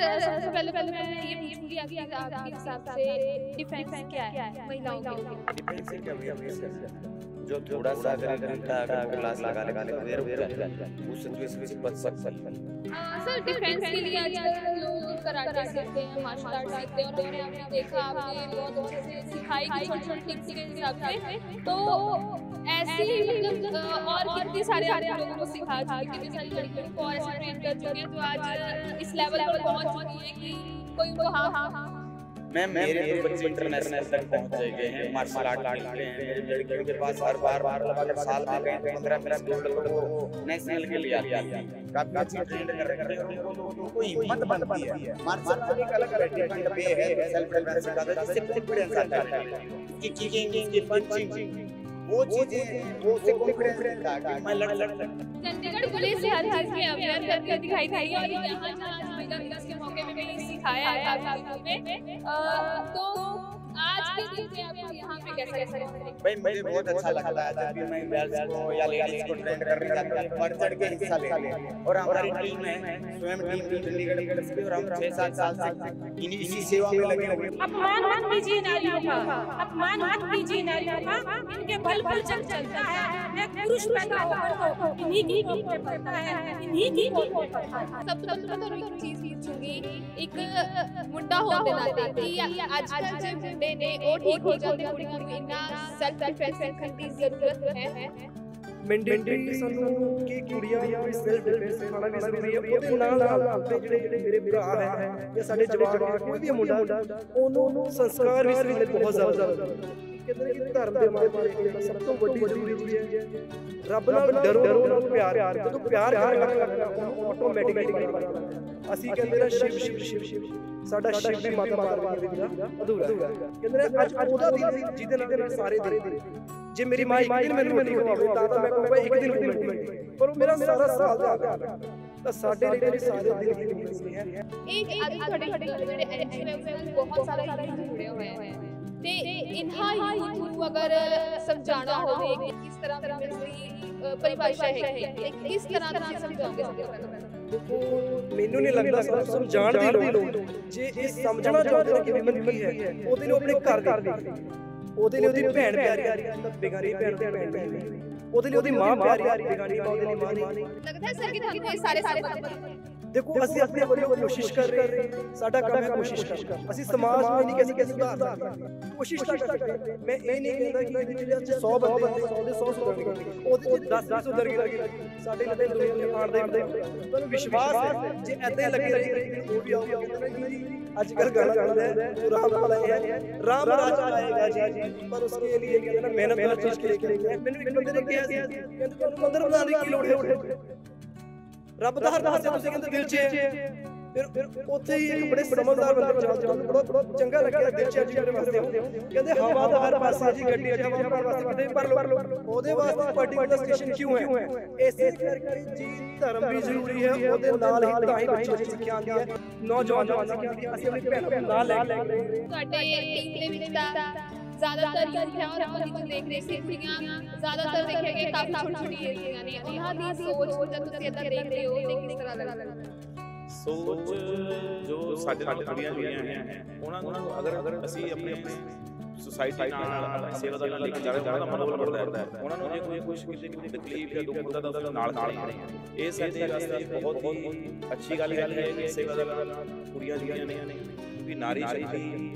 Sir सबसे पहले पहले मैं ये पूछूँगी आपकी आपके हिसाब से डिफेंस क्या है महिलाओं के लिए? डिफेंस का अवेयरनेस है। जो थोड़ा सा अगर घंटा अगर क्लास लगा लगा के अवेयर हो जाए उस सिचुएशन से बच सकता है। सर डिफेंस के लिए आजकल लोग कराटे सीखते हैं मार्शल आर्ट सीखते हैं। और मैंने आपने देखा आपने बहुत अच्छे से सिखाई कि छोटे छोटे टिप्स के हिसाब से तो ऐसे ही मतलब और कितने सारे लोगों को सिखा चुके कितनी सारी लड़कियों को और ऐसे ट्रेन कर चुके हैं जो आज इस लेवल पर पहुँच चुकी है कि कोई उनको हाँ हाँ हाँ मैम मेरे तो बच्चे इंटरनेशनल तक पहुँच गए हैं मार्शल आर्ट खेलते हैं मेरी लड़कियों के पास हर बार बार अगर साल में तो पंद्रह बीस गोल्ड तो वो नेशनल के लिए आती है काफ़ी अच्छी ट्रेंड कर रहे हैं उनको हिम्मत बनती है। मार्शल आर्ट एक अलग डिफरेंट वे है सेल्फ डिफेंस है जिससे कॉन्फिडेंस आता है। कि किकिंग की पंचिंग वो चीज़ें, वो से कॉन्फिडेंस रहता है मैं लड़ लड़ लड़ चंडीगढ़ पुलिस हर चीज़ में अवेयर करके दिखाई दी और यहाँ आज महिला दिवस के मौके पे कहीं सिखाया है तो भाई मुझे बहुत अच्छा लगता है जब भी मैं गर्ल्स को या लेडीज़ को ट्रेंड करने जाता हूँ बढ़ चढ़ के हिस्सा ले और हमारी टीम है स्वयं टीम की चंडीगढ़ पुलिस की और हम छह सात साल से इसी सेवा में लगे हुए अपमान मत कीजिए नारियों का। अपमान मत कीजिए नारियों का। इनके बल पर चल चलता है। एक पुरुष पैदा होकर तो इन्हीं की टीम पे पड़ता है। इन्हीं की टीम पे पड़ता है। सब सब तो एक चीज़ पूछूँगी। एक मुद्दा हो दिलाते कि आजकल जब ने ਅੱਜ ਕੱਲ੍ਹ ਜੇ ਮੁੰਡੇ ਨੇ ਉਹ ਠੀਕ ਹੋ ਜਾਂਦੇ ਕੁੜੀਆਂ ਨੂੰ ਇੰਨਾ ਸੈਲਫ ਡਿਫੈਂਸ ਸਿੱਖਣ ਦੀ ਜ਼ਰੂਰਤ ਹੈ ਮੈਂਡੇਟਰੀ ਸਾਨੂੰ ਕਿ ਕੁੜੀਆਂ ਨੂੰ ਵੀ ਸੈਲਫ ਡਿਫੈਂਸ ਸਿਖਾਉਣਾ ਵੀ ਜ਼ਰੂਰੀ ਹੈ ਉਹਦੇ ਨਾਲ ਨਾਲ ਆਪਣੇ ਜਿਹੜੇ ਜਿਹੜੇ ਮੇਰੇ ਭਰਾ ਹੈ ਜਾਂ ਸਾਡੇ ਜਵਾਨ ਹੈ ਕੋਈ ਵੀ ਮੁੰਡਾ ਉਹਨੂੰ ਸੰਸਕਾਰ ਵੀ ਸਿਖਾਉਣੇ ਬਹੁਤ ਜ਼ਿਆਦਾ ਜ਼ਰੂਰੀ ਹੈ ਕਹਿੰਦੇ ਨੇ ਕਿ ਧਰਮ ਦੇ ਮਾਰੇ ਜਿਹੜਾ ਸਭ ਤੋਂ ਵੱਡੀ ਜ਼ਰੂਰੀ ਚੀਜ਼ ਹੈ ਰੱਬ ਨਾਲ ਡਰੋ ਉਹਨੂੰ ਪਿਆਰ ਜਦੋਂ ਪਿਆਰ ਕਰਨ ਲੱਗਦਾ ਉਹਨੂੰ ਆਟੋਮੈਟਿਕਲੀ ਬਣ ਜਾਂਦਾ ਅਸੀਂ ਕਹਿੰਦੇ ਨੇ ਸ਼ਿਵ ਸ਼ਿਵ ਸ਼ਿਵ ਸ਼ਿਵ ਸਾਡਾ ਸ਼ਿਵ ਵੀ ਮਾਤਾ ਪਾਰਵਤੀ ਦੇ ਬਿਨਾ ਅਧੂਰਾ ਹੈ ਕਹਿੰਦੇ ਨੇ ਅੱਜ ਉਹਦਾ ਦਿਨ ਸੀ ਜਿਹਦੇ ਨਾਲ ਮੇਰੇ ਸਾਰੇ ਦਿਨ ਜੇ ਮੇਰੀ ਮਾਂ ਇੱਕ ਦਿਨ ਮੈਨੂੰ ਰੋਟੀ ਖਵਾਵੇ ਤਾਂ ਤਾਂ ਮੈਂ ਕਹੂੰਗਾ ਇੱਕ ਦਿਨ ਮੂਵਮੈਂਟ ਪਰ ਉਹ ਮੇਰਾ ਸਾਰਾ ਸਾਲ ਦਾ ਆਗਾ ਤਾਂ ਸਾਡੇ ਲਈ ਜਿਹੜੇ ਸਾਰੇ ਦਿਨ ਦੀ ਮੂਵਮੈਂਟ ਹੈ ਇੱਕ ਅੱਜ ਤੁਹਾਡੇ ਜਿਹੜੇ ਐਨਜੀਓ ਨਾਲ ਬਹੁਤ ਸਾਰੇ ਯੂਥ ਜੁੜੇ ਹੋਏ ਹੈ ਤੇ ਇਨ੍ਹਾਂ ਯੂਥ ਨੂੰ ਅਗਰ ਸਮਝਾਉਣਾ ਹੋਵੇ ਕਿ ਕਿਸ ਤਰ੍ਹਾਂ ਫਿਟਨੈਸ ਦੀ ਅ, ਪਰਿਭਾਸ਼ਾ ਹੈ ਤੇ ਕਿਸ ਤਰ੍ਹਾਂ ਤੁਸੀਂ ਸਮਝਾਓਗੇ ਸਭ ਤੋਂ ਪਹਿਲਾਂ ਦੇਖੋ ਮੈਨੂੰ ਨਹੀਂ ਲੱਗਦਾ ਸਾਨੂੰ ਸਮਝਾਉਣ ਦੀ ਲੋੜ। ਜੇ ਇਹ ਸਮਝਣਾ ਚਾਹੁੰਦੇ ਨੇ ਕਿ ਵਿਮਨ ਕੀ ਹੈ ਉਹਦੇ ਨੂੰ ਆਪਣੇ ਘਰ ਦੇਖਦੇ ਉਹਦੇ ਲਈ ਉਹਦੀ ਭੈਣ ਪਿਆਰੀ ਤਾਂ ਬੇਗਾਰੀ ਭੈਣ ਤੇ ਭੈਣ ਨਹੀਂ ਉਹਦੇ ਲਈ ਉਹਦੀ ਮਾਂ ਪਿਆਰੀ ਬੇਗਾਰੀ ਮਾਂ ਉਹਦੇ ਲਈ ਮਾਂ ਨਹੀਂ। ਲੱਗਦਾ ਸਰ ਕਿ ਤੁਹਾਨੂੰ ਇਹ ਸਾਰੇ ਸਾਰੇ ਦੇਖੋ ਅਸੀਂ ਆਪਣੇ ਵੱਲੋਂ ਕੋਸ਼ਿਸ਼ ਕਰ ਰਹੇ ਹਾਂ ਸਾਡਾ ਕੰਮ ਹੈ ਕੋਸ਼ਿਸ਼ ਕਰਨਾ ਅਸੀਂ ਸਮਾਜ ਨੂੰ ਨਹੀਂ ਕਿਸੇ ਕਿਸੇ ਸੁਧਾਰ ਸਕਦੇ ਕੋਸ਼ਿਸ਼ ਤਾਂ ਕਰਦੇ ਹਾਂ। ਮੈਂ ਇਹ ਨਹੀਂ ਕਹਿੰਦਾ ਕਿ ਜਿਹੜੇ ਅੱਜ 100 ਬੰਦੇ ਨੇ 100 ਦੇ 100 ਸੁਧਰਨਗੇ ਉਹਦੇ ਚ 10 ਵੀ ਸੁਧਰ ਗਏ ਸਾਡੇ ਲਈ ਦੁਨੀਆ ਦੇ ਆਣ ਦੇ ਤੁਹਾਨੂੰ ਵਿਸ਼ਵਾਸ ਹੈ ਜੇ ਐਦਾਂ ਹੀ ਲੱਗੇ ਰਹੇ ਉਹ ਵੀ ਆਊਗਾ ਕਹਿੰਦਾ ਜੀ ਅੱਜ ਕੱਲ ਗਾਣਾ ਚੱਲਦਾ ਹੈ ਜੋ ਰਾਮ ਨਾਲ ਆਇਆ ਹੈ ਰਾਮ ਰਾਜ ਆਏਗਾ ਜੀ ਪਰ ਉਸਕੇ ਲਈ ਕਹਿੰਦੇ ਨਾ ਮਿਹਨਤ ਹਰ ਚੀਜ਼ ਕੇ ਲਈ ਮੈਨੂੰ ਇੱਕ ਬੰਦੇ ਨੇ ਕਿਹਾ ਸੀ ਕਹਿੰਦੇ ਤੁਹਾਨੂੰ ਮੰਦਰ ਬਣਾਉਣ ਦੀ ਕੀ ਲੋੜ ਹੈ ਰੱਬ ਦਾ ਹਰ ਪਾਸੇ ਤੁਸੀਂ ਕਹਿੰਦੇ ਦਿਲ 'ਚ ਹੈ। ਫਿਰ ਫਿਰ ਉੱਥੇ ਹੀ ਇੱਕ ਬੜੇ ਸਮਝਦਾਰ ਬੰਦੇ ਨੂੰ ਜਾਣ ਬੜਾ ਬੜਾ ਚੰਗਾ ਲੱਗਿਆ, ਦਿਲ 'ਚ ਅੱਜ ਮੇਰੇ ਵਾਸਤੇ ਕਹਿੰਦੇ ਹਵਾ ਦਾ ਹਰ ਪਾਸੇ ਜੀ ਗੱਡੀ 'ਚ ਹਵਾ ਭਰਨ ਵਾਸਤੇ ਕਿਤੇ ਪਰ ਲੋ ਉਹਦੇ ਵਾਸਤੇ ਪਾਰਟਿਕੂਲਰ ਸਟੇਸ਼ਨ ਕਿਉਂ ਹੈ? ਇਸੇ ਕਰਕੇ ਜੀ ਧਰਮ ਵੀ ਜ਼ਰੂਰੀ ਹੈ, ਉਹਦੇ ਨਾਲ ਹੀ ਤਾਂ ਹੀ ਬੱਚੇ ਦੀ ਸਿੱਖਿਆ ਆਉਂਦੀ ਹੈ। ਨੌਜਵਾਨ ਨੂੰ ਸਿੱਖਿਆ ਆਉਂਦੀ ਹੈ। ਅਸੀਂ ਆਪਣੀ ਭੈਣ ਨੂੰ ਨਾਲ ਲੈ ਕੇ ਤੁਹਾਡੇ ਟੀਮ ਦੇ ਵਿੱਚ ਤਾਂ ਜ਼ਿਆਦਾਤਰ ਯੂਥ ਹੈ ਔਰ ਆਪਾਂ ਜਿਵੇਂ ਦੇਖ ਰਹੇ ਸੀ ਕੁੜੀਆਂ ਜ਼ਿਆਦਾਤਰ ਦੇਖਿਆ ਕਿ ਕਾਫੀ ਛੋਟੀ ਛੋਟੀ ਏਜੀਆਂ ਨੇ ਉਹਨਾਂ ਦੀ ਸੋਚ ਜਦ ਤੁਸੀਂ ਇਦਾਂ ਦੇਖਦੇ ਹੋ ਤੇ ਕਿਸ ਤਰ੍ਹਾਂ ਲੱਗਦਾ ਸੋਚ ਜੋ ਸਾਡੇ ਨਾਲ ਕੁੜੀਆਂ ਜੁੜੀਆਂ ਹੈ ਉਹਨਾਂ ਨੂੰ ਅਗਰ ਅਸੀਂ ਆਪਣੀ ਸੁਸਾਇਟੀ ਨਾਲ ਆਪਣੀ ਸੇਵਾ ਦਾ ਨਾਲ ਲੈ ਕੇ ਜਾ ਰਹੇ ਹਾਂ ਤਾਂ ਮਨੋਬਲ ਵਧਦਾ ਹੈ ਉਹਨਾਂ ਨੂੰ ਜੇ ਕੋਈ ਕੁਝ ਕਿਸੇ ਕੋਈ ਤਕਲੀਫ ਜਾਂ ਦੁੱਖ ਹੁੰਦਾ ਤਾਂ ਉਹਦੇ ਨਾਲ ਖੜੇ ਹਾਂ ਇਹ ਸਾਡੇ ਵਾਸਤੇ ਬਹੁਤ ਹੀ ਅੱਛੀ ਗੱਲ ਹੈ ਕਿ ਸੇਵਾ ਦਾ ਨਾਲ ਕੁੜੀਆਂ ਜੁੜੀਆਂ ਨੇ ਕਿਉਂਕਿ ਨਾਰੀ ਸ਼ਕਤੀ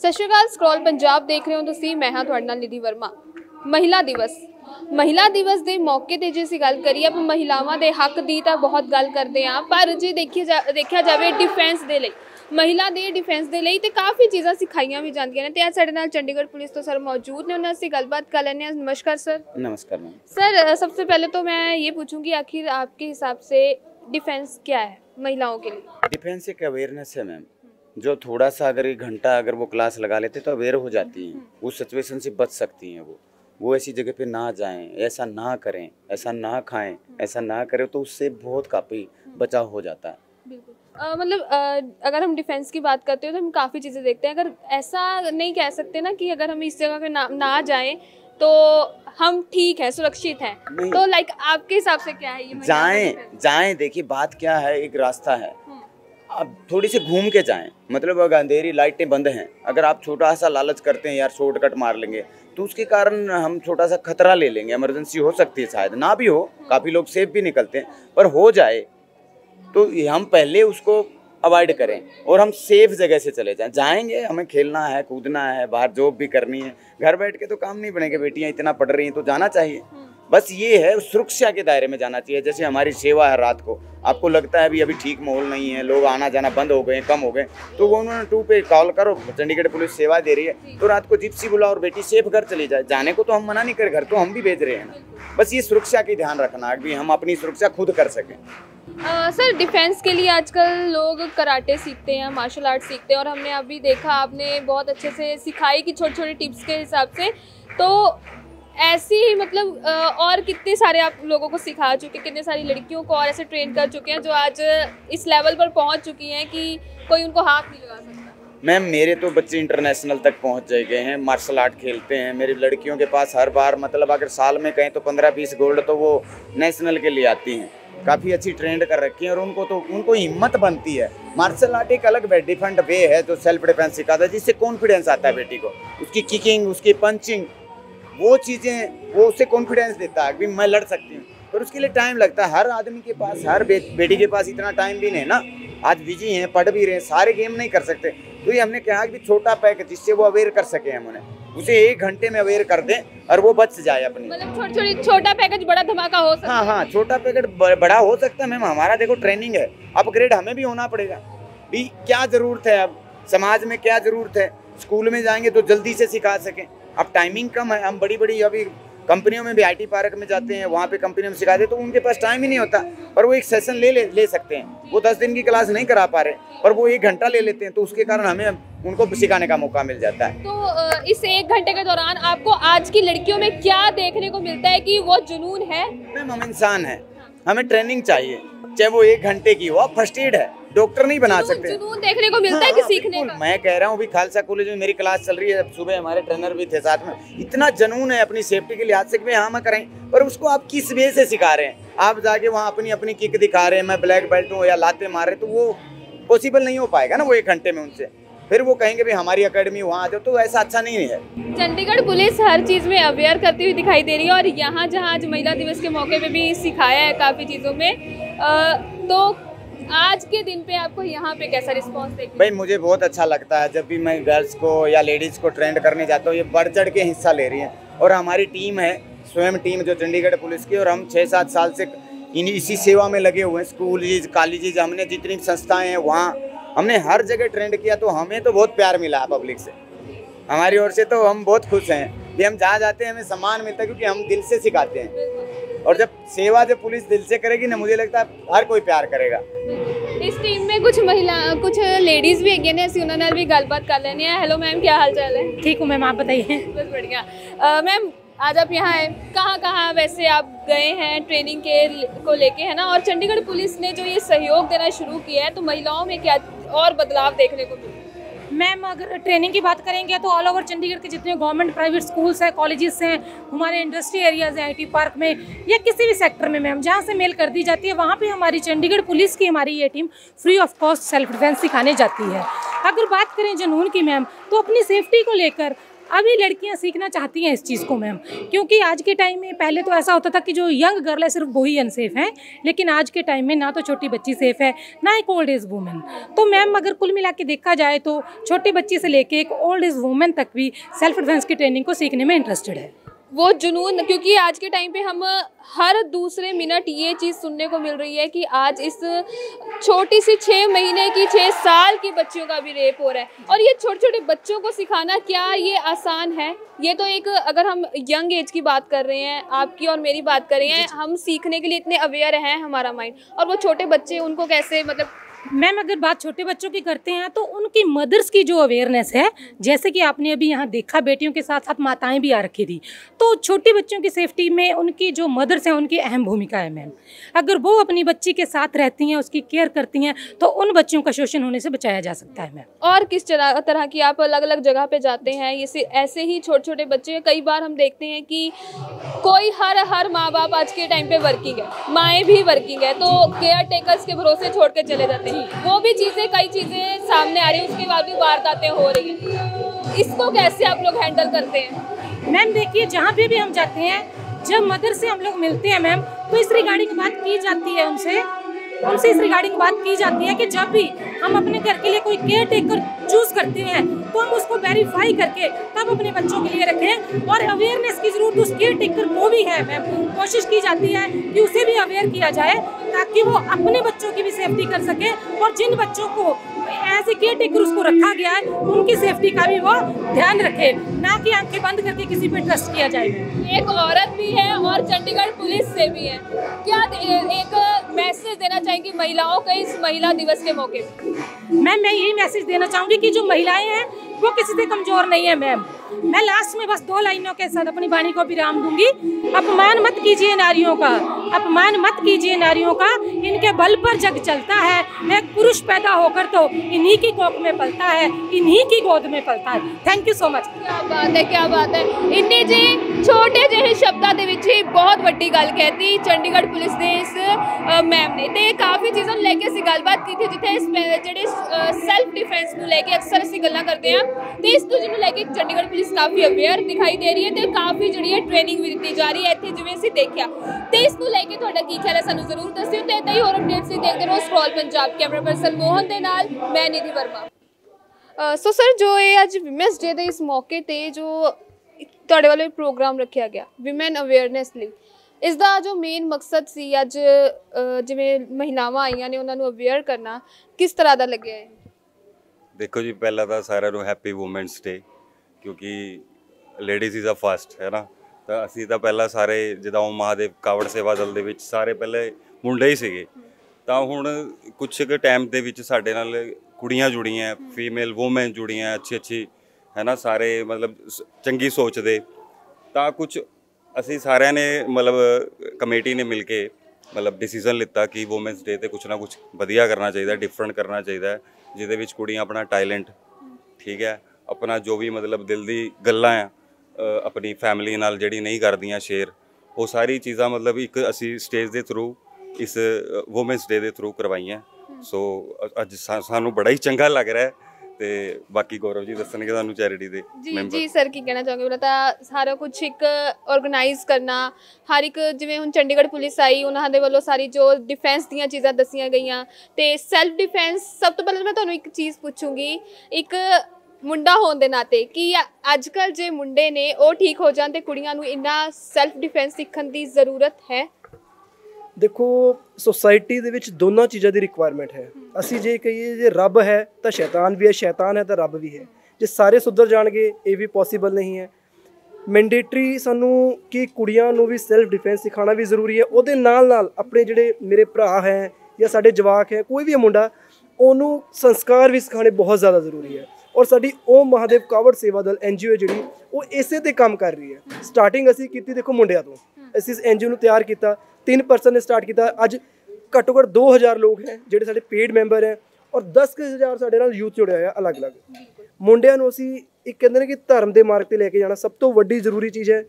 ਸਤਿ ਸ਼੍ਰੀ ਅਕਾਲ ਸਕਰੋਲ ਪੰਜਾਬ ਦੇਖ ਰਹੇ ਹੋ ਤੁਸੀਂ ਮੈਂ ਹਾਂ ਤੁਹਾਡੇ ਨਾਲ ਨਿਧੀ ਵਰਮਾ ਮਹਿਲਾ ਦਿਵਸ ਮਹਿਲਾ ਦਿਵਸ ਦੇ ਮੌਕੇ ਤੇ ਜੇ ਅਸੀਂ ਗੱਲ ਕਰੀਏ ਆਪਾਂ ਮਹਿਲਾਵਾਂ ਦੇ ਹੱਕ ਦੀ ਤਾਂ ਬਹੁਤ ਗੱਲ ਕਰਦੇ ਹਾਂ ਪਰ ਜੇ ਦੇਖੀ ਜਾ- ਦੇਖਿਆ ਜਾਵੇ ਡਿਫੈਂਸ ਦੇ ਲਈ ਮਹਿਲਾ ਦੇ ਡਿਫੈਂਸ ਦੇ ਲਈ ਤੇ ਕਾਫੀ ਚੀਜ਼ਾਂ ਸਿਖਾਈਆਂ ਵੀ ਜਾਂਦੀਆਂ ਨੇ ਤੇ ਅੱਜ ਸਾਡੇ ਨਾਲ ਚੰਡੀਗੜ੍ਹ ਪੁਲਿਸ ਤੋਂ ਸਰ ਮੌਜੂਦ ਨੇ ਉਹਨਾਂ से गलबात कर लेने हैं नमस्कार सर नमस्कार मैम सर अ, सबसे पहले तो मैं ये पूछूंगी आखिर आपके हिसाब से डिफेंस क्या है महिलाओं के लिए डिफेंस एक अवेयरनेस है मैम जो थोड़ा सा अगर एक घंटा अगर वो क्लास लगा लेते तो अवेयर हो जाती हैं। उस सिचुएशन से बच सकती हैं वो। वो ऐसी जगह पे ना जाएँ ऐसा ना करें ऐसा ना खाएँ ऐसा ना करें तो उससे बहुत काफ़ी बचाव हो जाता। है बिल्कुल मतलब अगर हम डिफेंस की बात करते हो तो हम काफ़ी चीज़ें देखते हैं। अगर ऐसा नहीं कह सकते ना कि अगर हम इस जगह पे ना ना जाएँ तो हम ठीक है सुरक्षित हैं। तो लाइक आपके हिसाब से क्या है ये? जाएँ जाएँ देखिए बात क्या है एक रास्ता है। हम्म, आप थोड़ी सी घूम के जाएँ। मतलब अगर अंधेरी लाइटें बंद हैं, अगर आप छोटा सा लालच करते हैं यार शॉर्टकट मार लेंगे तो उसके कारण हम छोटा सा खतरा ले लेंगे। इमरजेंसी हो सकती है शायद। ना भी हो, काफ़ी लोग सेफ़ भी निकलते हैं, पर हो जाए तो हम पहले उसको अवॉइड करें और हम सेफ़ जगह से चले जाएँ। जाएँगे, हमें खेलना है, कूदना है, बाहर जॉब भी करनी है। घर बैठ के तो काम नहीं बनेंगे, बेटियाँ इतना पढ़ रही हैं तो जाना चाहिए। बस ये है सुरक्षा के दायरे में जाना चाहिए। जैसे हमारी सेवा है रात को। आपको लगता है अभी अभी ठीक माहौल नहीं है लोग आना जाना बंद हो गए कम हो गए तो वो उन्होंने टू पे कॉल करो चंडीगढ़ पुलिस सेवा दे रही है। तो रात को जिप्सी बुलाओ और बेटी सेफ़ घर चली जाए। जाने को तो हम मना नहीं करें घर तो हम भी भेज रहे हैं। ना बस ये सुरक्षा की ध्यान रखना अभी हम अपनी सुरक्षा खुद कर सकें। अ, सर डिफेंस के लिए आजकल लोग कराटे सीखते हैं मार्शल आर्ट सीखते हैं और हमने अभी देखा आपने बहुत अच्छे से सिखाई कि छोटे छोटे टिप्स के हिसाब से। तो ऐसी ही मतलब और कितने सारे आप लोगों को सिखा चुके कितने सारी लड़कियों को और ऐसे ट्रेन कर चुके हैं जो आज इस लेवल पर पहुँच चुकी हैं कि कोई उनको हाथ नहीं लगा सकता। मैम, मेरे तो बच्चे इंटरनेशनल तक पहुँच गए हैं मार्शल आर्ट खेलते हैं, मेरी लड़कियों के पास हर बार मतलब अगर साल में कहें तो पंद्रह बीस गोल्ड तो वो नेशनल के लिए आती हैं। काफ़ी अच्छी ट्रेंड कर रखी है और उनको तो उनको हिम्मत बनती है। मार्शल आर्ट एक अलग डिफरेंट वे है जो सेल्फ डिफेंस सिखाता है, जिससे कॉन्फिडेंस आता है बेटी को। उसकी किकिंग उसकी पंचिंग वो चीज़ें वो उससे कॉन्फिडेंस देता है कि मैं लड़ सकती हूँ। पर उसके लिए टाइम लगता है। हर आदमी के पास हर बे, बेटी के पास इतना टाइम भी नहीं है ना। आज बिज़ी हैं पढ़ भी रहे हैं सारे गेम नहीं कर सकते। तो ये हमने कहा कि छोटा पैक जिससे वो अवेयर कर सके हम उन्हें। उसे एक घंटे में अवेयर कर दें और वो बच जाए अपनी। मतलब छोटी छोटी छोटा पैकेज बड़ा धमाका हो सकता हाँ हाँ। छोटा पैकेट बड़ा हो सकता है मैम। हमारा देखो ट्रेनिंग है। अपग्रेड हमें भी होना पड़ेगा। भी क्या ज़रूरत है अब? समाज में क्या ज़रूरत है? स्कूल में जाएँगे तो जल्दी से सिखा सकें। अब टाइमिंग कम है हम बड़ी बड़ी अभी कंपनियों में भी आईटी पार्क में जाते हैं वहाँ पे कंपनियों में सिखाते हैं तो उनके पास टाइम ही नहीं होता। पर वो एक सेशन ले ले ले सकते हैं। वो दस दिन की क्लास नहीं करा पा रहे पर वो एक घंटा ले लेते हैं तो उसके कारण हमें उनको सिखाने का मौका मिल जाता है। तो इस एक घंटे के दौरान आपको आज की लड़कियों में क्या देखने को मिलता है कि वो जुनून है? मैम हम इंसान हैं। हमें ट्रेनिंग चाहिए। चाहे वो एक घंटे की हो फ़र्स्ट एड है डॉक्टर नहीं बना सकते। देखने को मिलता हाँ, है कि हाँ, सीखने का। मैं कह रहा हूँ अभी खालसा कॉलेज में मेरी क्लास चल रही है सुबह हमारे ट्रेनर भी थे साथ में। इतना जनून है अपनी सेफ्टी के लिहाज से कि हाँ मैं करें पर उसको आप किस वे से सिखा रहे हैं? आप जाके वहाँ अपनी अपनी किक दिखा रहे हैं मैं ब्लैक बेल्ट हूँ या लाते मार रहे तो वो पॉसिबल नहीं हो पाएगा ना वो एक घंटे में उनसे। फिर वो कहेंगे भाई हमारी अकेडमी वहाँ आ जाओ। तो ऐसा अच्छा नहीं है। चंडीगढ़ पुलिस हर चीज़ में अवेयर करती हुई दिखाई दे रही है और यहाँ जहाँ आज महिला दिवस के मौके पे भी सिखाया है काफ़ी चीज़ों में तो आज के दिन पे आपको यहाँ पे कैसा रिस्पांस देखने भाई मुझे बहुत अच्छा लगता है जब भी मैं गर्ल्स को या लेडीज़ को ट्रेंड करने जाता हूँ ये बढ़ चढ़ के हिस्सा ले रही हैं। और हमारी टीम है स्वयं टीम जो चंडीगढ़ पुलिस की और हम छः सात साल से इन इसी सेवा में लगे हुए हैं। स्कूल कॉलेज हमने जितनी भी संस्थाएँ हैं वहाँ हमने हर जगह ट्रेंड किया तो हमें तो बहुत प्यार मिला है पब्लिक से हमारी ओर से तो हम बहुत खुश हैं कि हम जहाँ जाते हैं हमें सम्मान मिलता है क्योंकि हम दिल से सिखाते हैं और जब सेवा जब पुलिस दिल से करेगी ना मुझे लगता है हर कोई प्यार करेगा इस टीम में कुछ महिला कुछ लेडीज भी हैगे ने ਅਸੀਂ ਉਹਨਾਂ ਨਾਲ ਵੀ ਗੱਲਬਾਤ ਕਰ ਲੈਣੀ ਹੈ हेलो मैम क्या हाल चाल है ठीक हूँ मैम आप बताइए बस बढ़िया अ, मैम आज आप यहाँ आए कहाँ कहाँ वैसे आप गए हैं ट्रेनिंग के को लेके है ना और चंडीगढ़ पुलिस ने जो ये सहयोग देना शुरू किया है तो महिलाओं में क्या और बदलाव देखने को मिले। मैम, अगर ट्रेनिंग की बात करेंगे तो ऑल ओवर चंडीगढ़ के जितने गवर्नमेंट प्राइवेट स्कूल्स हैं कॉलेजेस हैं, हमारे इंडस्ट्री एरियाज़ हैं आईटी पार्क में, या किसी भी सेक्टर में मैम, जहाँ से मेल कर दी जाती है, वहाँ पे हमारी चंडीगढ़ पुलिस की हमारी ये team free of cost self defence सिखाने जाती है। अगर बात करें जुनून की मैम तो अपनी सेफ्टी को लेकर अभी लड़कियाँ सीखना चाहती हैं इस चीज़ को मैम, क्योंकि आज के टाइम में पहले तो ऐसा होता था कि जो यंग गर्ल है सिर्फ़ वो ही अनसेफ हैं, लेकिन आज के टाइम में ना तो छोटी बच्ची सेफ़ है, ना एक ओल्ड एज वूमेन तो मैम, अगर कुल मिला के देखा जाए तो छोटी बच्ची से लेके एक ओल्ड एज वूमेन तक भी सेल्फ डिफेंस की ट्रेनिंग को सीखने में इंटरेस्टेड है। वो जुनून क्योंकि आज के टाइम पे हम हर दूसरे मिनट ये चीज़ सुनने को मिल रही है कि आज इस छोटी सी छः महीने की छः साल की बच्चियों का भी रेप हो रहा है। और ये छोटे छोटे बच्चों को सिखाना क्या ये आसान है? ये तो एक अगर हम यंग एज की बात कर रहे हैं आपकी और मेरी बात कर रहे हैं हम सीखने के लिए इतने अवेयर हैं हमारा माइंड। और वो छोटे बच्चे उनको कैसे मतलब मैम, अगर बात छोटे बच्चों की करते हैं तो उनकी मदर्स की जो अवेयरनेस है, जैसे कि आपने अभी यहाँ देखा, बेटियों के साथ साथ माताएँ भी आ रखी थी तो छोटे बच्चों की सेफ्टी में उनकी जो मदर्स हैं, उनकी अहम भूमिका है मैम। अगर वो अपनी बच्ची के साथ रहती हैं, उसकी केयर करती हैं तो उन बच्चों का शोषण होने से बचाया जा सकता है मैम। और किस तरह की आप अलग अलग जगह पर जाते हैं, ये ऐसे ही छोटे छोटे बच्चे, कई बार हम देखते हैं कि कोई हर हर माँ बाप आज के टाइम पे वर्किंग है, माएँ भी वर्किंग है तो केयर टेकर्स के भरोसे छोड़ के चले जाते हैं। वो भी चीज़ें, कई चीज़ें सामने आ रही हैं, उसके बाद भी वारदातें हो रही हैं। इसको कैसे आप लोग हैंडल करते हैं? मैम देखिए, जहाँ पे भी हम जाते हैं, जब मदर से हम लोग मिलते हैं मैम तो इस रिगार्डिंग बात की जाती है उनसे। उनसे इस रिगार्डिंग बात की जाती है कि जब भी हम अपने घर के लिए कोई केयर टेकर चूज़ करते हैं तो हम उसको वेरीफाई करके तब अपने बच्चों के लिए रखें और अवेयरनेस की ज़रूरत उस केयर टेकर को भी है मैम कोशिश की जाती है कि उसे भी अवेयर किया जाए ताकि वो अपने बच्चों की भी सेफ्टी कर सके और जिन बच्चों को एज ए केयर टेकर उसको रखा गया है उनकी सेफ्टी का भी वो ध्यान रखे ना कि आँखें बंद करके किसी पे ट्रस्ट किया जाए। एक औरत भी है और चंडीगढ़ पुलिस से भी है। क्या एक मैसेज देना चाहेंगी महिलाओं को इस महिला दिवस के मौके पर मैम मैं यही मैसेज देना चाहूँगी कि जो महिलाएँ हैं वो किसी से कमज़ोर नहीं है मैम। मैं लास्ट में बस दो लाइनों के साथ अपनी वाणी को विराम दूंगी अपमान मत कीजिए नारियों का अपमान मत कीजिए नारियों का इनके बल पर जग चलता है एक पुरुष पैदा होकर तो इन्हीं की कोख में पलता है इन्हीं की गोद में पलता है थैंक यू सो मच ਕਿਆ ਬਾਤ ਹੈ ਕਿਆ ਬਾਤ ਹੈ ਇੰਨੀ ਜੀ ਛੋਟੇ ਜਿਹੇ ਸ਼ਬਦਾਂ ਦੇ ਵਿੱਚ ਹੀ ਬਹੁਤ ਵੱਡੀ ਗੱਲ ਕਹਿਤੀ ਚੰਡੀਗੜ੍ਹ ਪੁਲਿਸ ਦੇ ਇਸ ਮੈਮ ਨੇ ਤੇ ਕਾਫੀ ਚੀਜ਼ਾਂ ਨੂੰ ਲੈ ਕੇ ਅਸੀਂ ਗੱਲਬਾਤ ਕੀਤੀ ਜਿੱਥੇ ਸਪੈ- ਜਿਹੜੇ ਸੈਲਫ ਡਿਫੈਂਸ ਨੂੰ ਲੈ ਕੇ ਅਕਸਰ ਅਸੀਂ ਗੱਲਾਂ ਕਰਦੇ ਹਾਂ ਤੇ ਇਸ ਦੂਜੇ ਨੂੰ ਲੈ ਕੇ ਚੰਡੀਗੜ੍ਹ ਪੁਲਿਸ ਕਾਫੀ ਅਵੇਅਰ ਦਿਖਾਈ ਦੇ ਰਹੀ ਹੈ ਤੇ ਕਾਫੀ ਜਿਹੜੀ ਹੈ ਟ੍ਰੇਨਿੰਗ ਵੀ ਦਿੱਤੀ ਜਾ ਰਹੀ ਹੈ ਇੱਥੇ ਜਿਵੇਂ ਅਸੀਂ ਦੇਖਿਆ। ਤੇ ਇਸ ਨੂੰ ਲੈ ਕੇ ਤੁਹਾਡਾ ਕੀ ਖਿਆਲ ਹੈ ਸਾਨੂੰ ਜ਼ਰੂਰ ਦੱਸਿਓ ਤੇ ਇਦਾਂ ਹੀ ਹੋਰ ਅਪਡੇਟਸ ਲਈ ਦੇਖਦੇ ਰਹੋ scroll Punjab camera person Mohan ਦੇ ਨਾਲ, ਮੈਂ ਨਿਧੀ ਵਰਮਾ। ਸੋ ਸਰ ਜੋ ਇਹ ਅੱਜ ਵਿਮਨਸ ਡੇ ਦੇ ਇਸ ਮੌਕੇ ਤੇ ਜੋ ਤੁਹਾਡੇ ਵੱਲੋਂ ਇਹ ਪ੍ਰੋਗਰਾਮ ਰੱਖਿਆ ਗਿਆ ਵਿਮਨ ਅਵੇਅਰਨੈਸ ਲਈ, ਇਸ ਦਾ ਜੋ ਮੇਨ ਮਕਸਦ ਸੀ ਅੱਜ ਜਿਵੇਂ ਮਹਿਲਾਵਾਂ ਆਈਆਂ ਨੇ ਉਹਨਾਂ ਨੂੰ ਅਵੇਅਰ ਕਰਨਾ, ਕਿਸ ਤਰ੍ਹਾਂ ਦਾ ਲੱਗਿਆ ਹੈ ਦੇਖੋ ਜੀ, ਪਹਿਲਾਂ ਤਾਂ ਸਾਰਿਆਂ ਨੂੰ ਹੈਪੀ ਵੂਮੈਨਸ ਡੇ ਕਿਉਂਕਿ ਲੇਡੀਜ਼ ਇਜ਼ ਆ ਫਸਟ ਹੈ ਨਾ? ਤਾਂ ਅਸੀਂ ਤਾਂ ਪਹਿਲਾਂ ਸਾਰੇ, ਜਿੱਦਾਂ ਉਹ ਮਹਾਦੇਵ ਕਾਵੜ ਸੇਵਾ ਦਲ ਦੇ ਵਿੱਚ ਸਾਰੇ ਪਹਿਲੇ ਮੁੰਡੇ ਹੀ ਸੀਗੇ। ਤਾਂ ਹੁਣ ਕੁਝ ਕੁ ਟਾਈਮ ਦੇ ਵਿੱਚ ਸਾਡੇ ਨਾਲ ਕੁੜੀਆਂ ਜੁੜੀਆਂ ਫੀਮੇਲ ਔਮਨ ਜੁੜੀਆਂ, ਅੱਛੀ ਅੱਛੀ, ਹੈ ਨਾ? ਸਾਰੇ ਮਤਲਬ ਸ- ਚੰਗੀ ਸੋਚ ਦੇ। ਤਾਂ ਕੁਝ ਅਸੀਂ ਸਾਰਿਆਂ ਨੇ ਮਤਲਬ ਕਮੇਟੀ ਨੇ ਮਿਲ ਕੇ ਮਤਲਬ ਡਿਸੀਜਨ ਲਿੱਤਾ ਕਿ ਔਮਨਸ ਡੇ ਤੇ ਕੁਝ ਨਾ ਕੁਝ ਵਧੀਆ ਕਰਨਾ ਚਾਹੀਦਾ ਡਿਫਰੈਂਟ ਕਰਨਾ ਚਾਹੀਦਾ ਜਿਹਦੇ ਵਿੱਚ ਕੁੜੀਆਂ ਆਪਣਾ ਟੈਲੈਂਟ ਠੀਕ ਹੈ? ਆਪਣਾ ਜੋ ਵੀ ਮਤਲਬ ਦਿਲ ਦੀ ਗੱਲਾਂ ਆ ਆਪਣੀ ਫੈਮਿਲੀ ਨਾਲ ਜਿਹੜੀ ਨਹੀਂ ਕਰਦੀਆਂ ਸ਼ੇਅਰ ਉਹ ਸਾਰੀ ਚੀਜ਼ਾਂ ਮਤਲਬ ਇੱਕ ਅਸੀਂ ਸਟੇਜ ਦੇ ਥਰੂ ਇਸ ਔਮਨਸ ਡੇ ਦੇ ਥਰੂ ਕਰਵਾਈਆਂ। ਸੋ ਅੱਜ ਸਾਨੂੰ ਬੜਾ ਹੀ ਚੰਗਾ ਲੱਗ ਰਿਹਾ ਹੈ ਤੇ ਬਾਕੀ ਗੌਰਵ ਜੀ ਦੱਸਣਗੇ ਤੁਹਾਨੂੰ ਚੈਰਿਟੀ ਦੇ ਜੀ ਜੀ ਸਰ ਕੀ ਕਹਿਣਾ ਚਾਹੋਗੇ? ਉਹਨਾਂ ਤਾਂ ਸਾਰਾ ਕੁਝ ਇੱਕ ਆਰਗੇਨਾਈਜ਼ ਕਰਨਾ ਹਰ ਇੱਕ ਜਿਵੇਂ ਹੁਣ ਚੰਡੀਗੜ੍ਹ ਪੁਲਿਸ ਆਈ ਉਹਨਾਂ ਦੇ ਵੱਲੋਂ ਸਾਰੀ ਜੋ ਡਿਫੈਂਸ ਦੀਆਂ ਚੀਜ਼ਾਂ ਦੱਸੀਆਂ ਗਈਆਂ ਤੇ ਸੈਲਫ ਡਿਫੈਂਸ ਸਭ ਤੋਂ ਪਹਿਲਾਂ ਮੈਂ ਤੁਹਾਨੂੰ ਇੱਕ ਚੀਜ਼ ਪੁੱਛੂੰਗੀ ਇੱਕ ਮੁੰਡਾ ਹੋਣ ਦੇ ਨਾਤੇ ਕਿ ਅੱਜ ਕੱਲ ਜੇ ਮੁੰਡੇ ਨੇ ਉਹ ਠੀਕ ਹੋ ਜਾਣ ਤੇ ਕੁੜੀਆਂ ਨੂੰ ਇੰਨਾ ਸੈਲਫ ਡਿਫੈਂਸ ਸਿੱਖਣ ਦੀ ਜ਼ਰੂਰਤ ਹੈ? ਦੇਖੋ ਸੋਸਾਇਟੀ ਦੇ ਵਿੱਚ ਦੋਨਾਂ ਚੀਜ਼ਾਂ ਦੀ ਰਿਕੁਆਇਰਮੈਂਟ ਹੈ। ਅਸੀਂ ਜੇ ਕਹੀਏ ਜੇ ਰੱਬ ਹੈ, ਤਾਂ ਸ਼ੈਤਾਨ ਵੀ ਹੈ, ਸ਼ੈਤਾਨ ਹੈ, ਤਾਂ ਰੱਬ ਵੀ ਹੈ। ਜੇ ਸਾਰੇ ਸੁਧਰ ਜਾਣਗੇ, ਇਹ ਵੀ ਪੋਸੀਬਲ ਨਹੀਂ ਹੈ। ਮੈਂਡੇਟਰੀ ਸਾਨੂੰ ਕਿ ਕੁੜੀਆਂ ਨੂੰ ਵੀ ਸੈਲਫ ਡਿਫੈਂਸ ਸਿਖਾਉਣਾ ਵੀ ਜ਼ਰੂਰੀ ਹੈ। ਉਹਦੇ ਨਾਲ ਨਾਲ ਆਪਣੇ ਜਿਹੜੇ ਮੇਰੇ ਭਰਾ ਹੈ ਜਾਂ ਸਾਡੇ ਜਵਾਕ ਹੈ, ਕੋਈ ਵੀ ਮੁੰਡਾ, ਉਹਨੂੰ ਸੰਸਕਾਰ ਵੀ ਸਿਖਾਉਣੇ ਬਹੁਤ ਜ਼ਿਆਦਾ ਜ਼ਰੂਰੀ ਹੈ। ਔਰ ਸਾਡੀ ਓਮ ਮਹਾਦੇਵ ਕਾਵੜ ਸੇਵਾ ਦਲ ਐਨਜੀਓ ਜਿਹੜੀ, ਉਹ ਇਸੇ ਤੇ ਕੰਮ ਕਰ ਰਹੀ ਹੈ। ਸਟਾਰਟਿੰਗ ਅਸੀਂ ਕੀਤੀ ਦੇਖੋ ਮੁੰਡਿਆਂ ਤੋਂ। ਅਸੀਂ ਇਸ ਐਨਜੀਓ ਨੂੰ ਤਿਆਰ ਕੀਤਾ, ਤਿੰਨ ਪਰਸਨ ਨੇ ਸਟਾਰਟ ਕੀਤਾ। ਅੱਜ ਘੱਟੋ ਘੱਟ 2000 ਲੋਕ ਹੈ, ਜਿਹੜੇ ਸਾਡੇ ਪੇਡ ਮੈਂਬਰ ਹੈ ਔਰ 10000 ਸਾਡੇ ਨਾਲ ਯੂਥ ਜੁੜਿਆ ਹੋਇਆ ਅਲੱਗ-ਅਲੱਗ। ਮੁੰਡਿਆਂ ਨੂੰ ਅਸੀਂ ਇੱਕ ਕਹਿੰਦੇ ਨੇ ਕਿ ਧਰਮ ਦੇ ਮਾਰਗ ਤੇ ਲੈ ਕੇ ਜਾਣਾ ਸਭ ਤੋਂ ਵੱਡੀ ਜ਼ਰੂਰੀ ਚੀਜ਼ ਹੈ।